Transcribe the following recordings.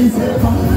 你在放。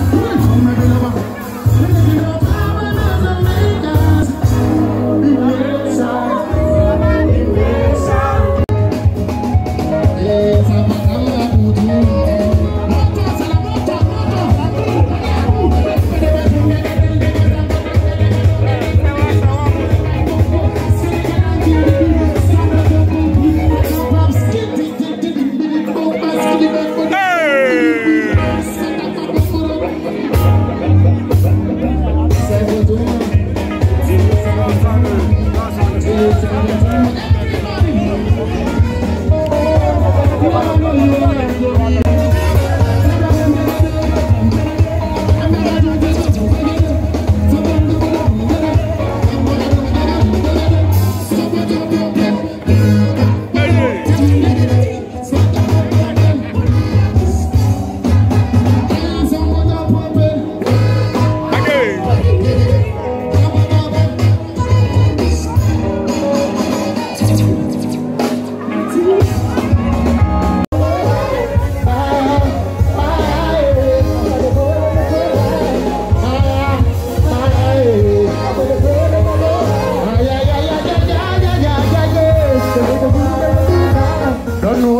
Don't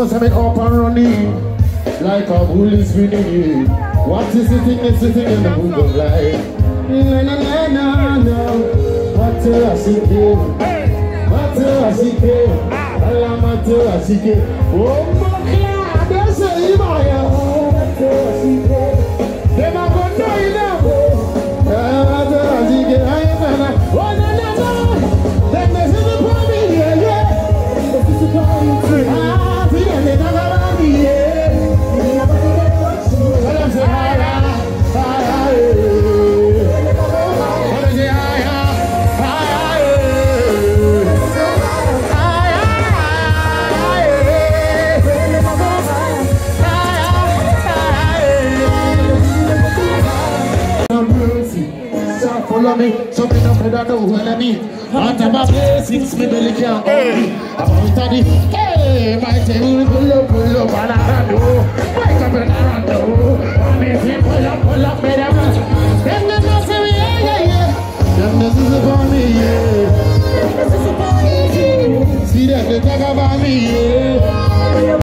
know what's happening up and running like a bull is spinning. What is sitting and sitting in the mood of life? Na na na na na. What a shike, what a shike, alamatu a shike. Oh my God, that's a follow me. So me no coulda do well of me. Out of my blessings, me belly can't hold me. I'm out of the hey, my table pull up, pull up, and I do. Wake up and I do. I'm in the pull up, pull up, baby. Them the girls say me yeah, yeah, yeah. Them this is about me, yeah. Them this is about me. See that they talk about me, yeah.